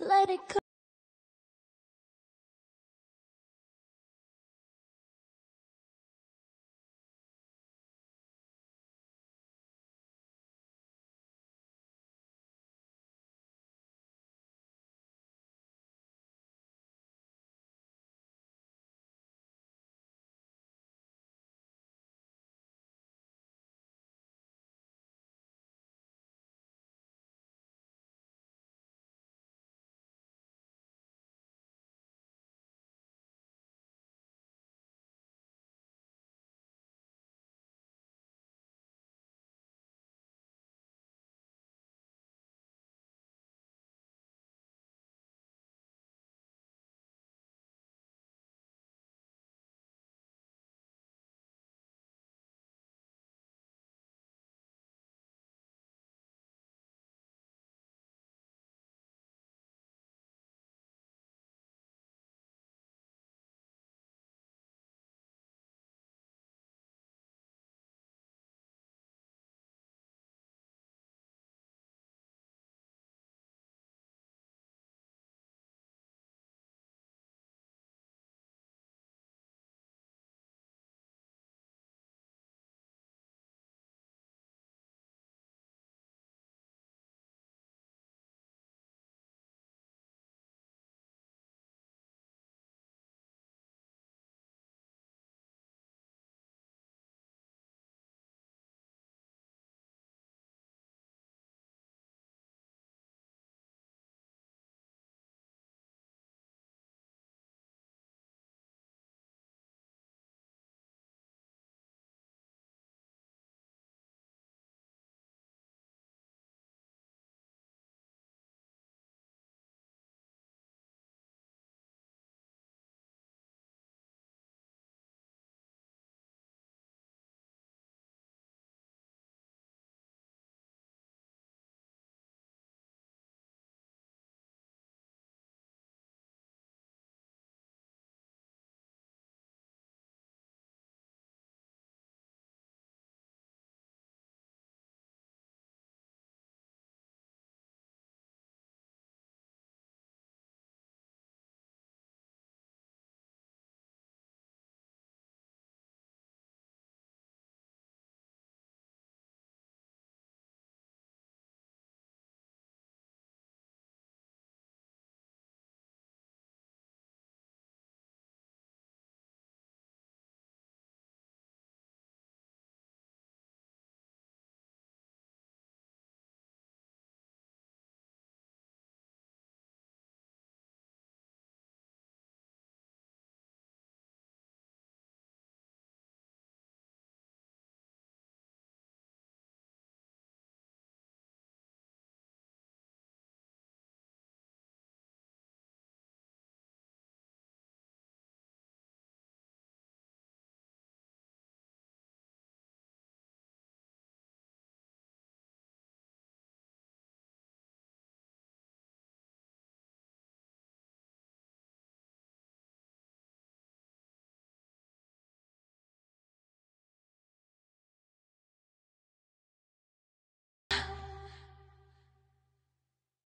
Let it go.